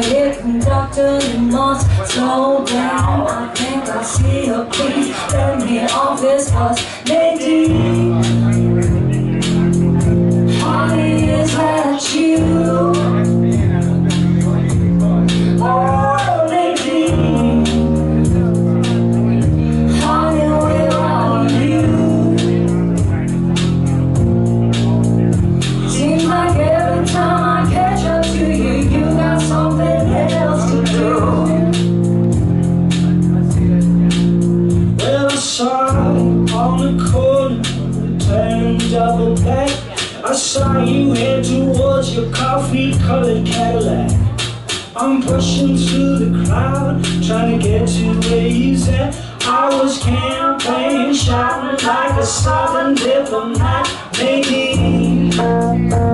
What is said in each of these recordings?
Conductor, you must slow down. I think I see a please let me off this bus, double back. I saw you head towards your coffee-colored Cadillac. I'm pushing through the crowd, trying to get to where he's at. I was campaign shouting like a southern diplomat, maybe.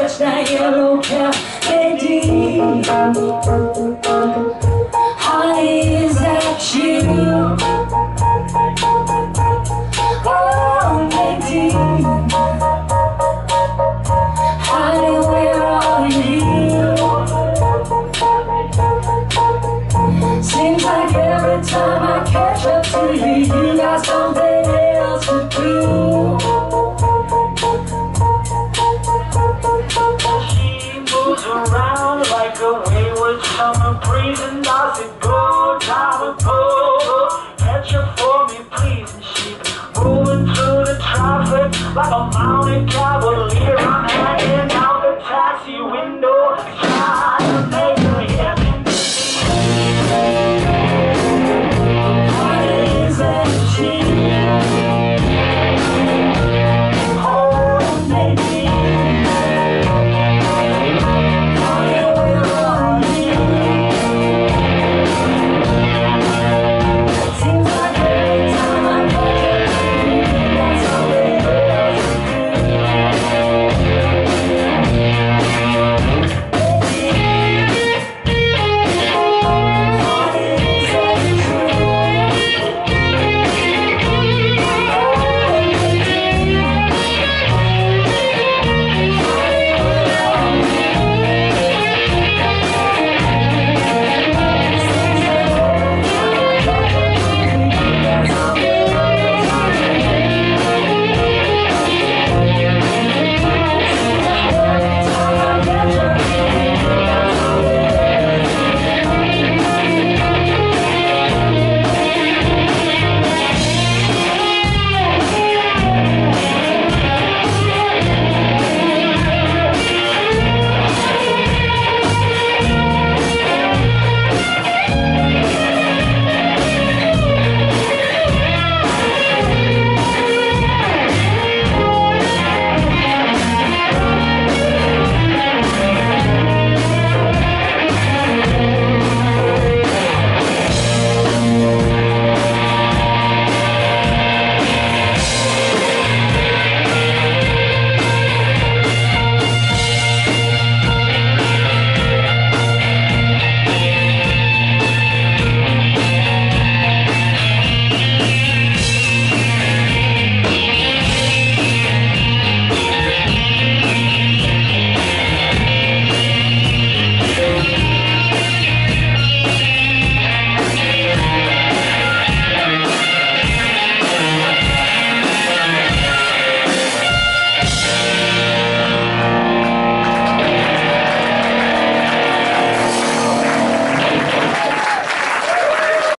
touch that yellow cap, lady. like a mounted cavalier. I'm